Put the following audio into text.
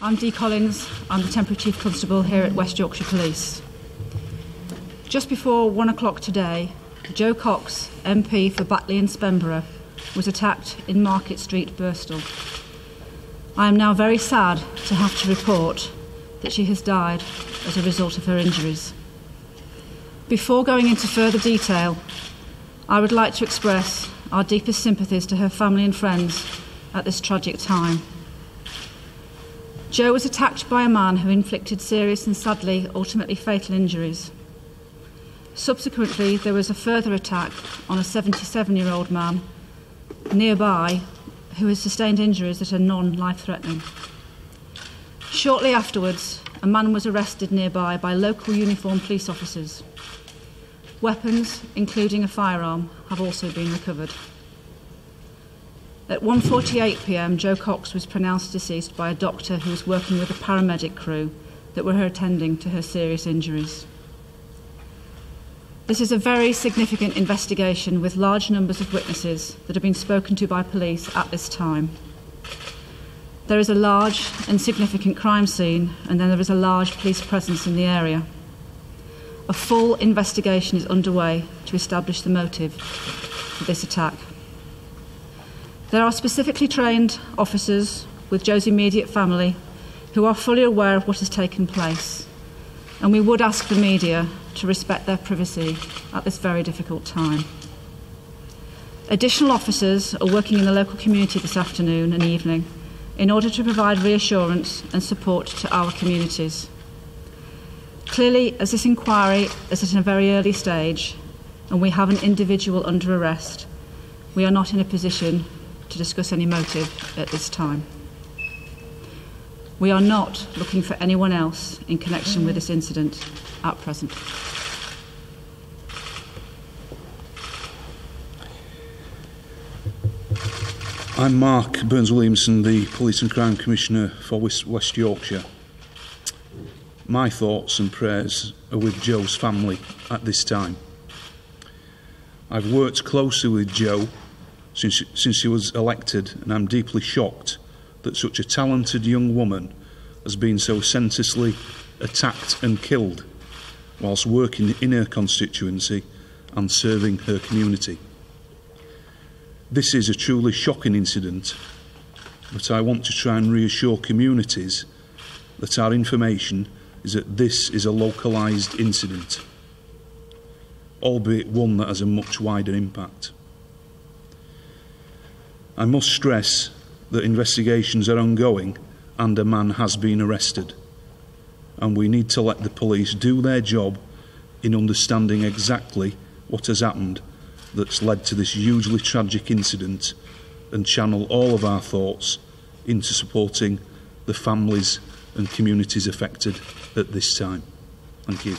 I'm Dee Collins. I'm the Temporary Chief Constable here at West Yorkshire Police. Just before one o'clock today, Jo Cox, MP for Batley and Spenborough, was attacked in Market Street, Birstall. I am now very sad to have to report that she has died as a result of her injuries. Before going into further detail, I would like to express our deepest sympathies to her family and friends at this tragic time. Jo was attacked by a man who inflicted serious and sadly ultimately fatal injuries. Subsequently, there was a further attack on a 77 year old man nearby who has sustained injuries that are non life threatening. Shortly afterwards, a man was arrested nearby by local uniformed police officers. Weapons, including a firearm, have also been recovered. At 1:48 p.m., Jo Cox was pronounced deceased by a doctor who was working with a paramedic crew that were attending to her serious injuries. This is a very significant investigation with large numbers of witnesses that have been spoken to by police at this time. There is a large and significant crime scene, and then there is a large police presence in the area. A full investigation is underway to establish the motive for this attack. There are specifically trained officers with Jo's immediate family who are fully aware of what has taken place, and we would ask the media to respect their privacy at this very difficult time. Additional officers are working in the local community this afternoon and evening in order to provide reassurance and support to our communities. Clearly, as this inquiry is at a very early stage and we have an individual under arrest, we are not in a position to discuss any motive at this time. We are not looking for anyone else in connection with this incident at present. I'm Mark Burns Williamson, the Police and Crime Commissioner for West Yorkshire. My thoughts and prayers are with Jo's family at this time. I've worked closely with Jo since, since she was elected, and I'm deeply shocked that such a talented young woman has been so senselessly attacked and killed whilst working in her constituency and serving her community. This is a truly shocking incident, but I want to try and reassure communities that our information is that this is a localised incident, albeit one that has a much wider impact. I must stress that investigations are ongoing and a man has been arrested, and we need to let the police do their job in understanding exactly what has happened that's led to this hugely tragic incident and channel all of our thoughts into supporting the families and communities affected at this time. Thank you.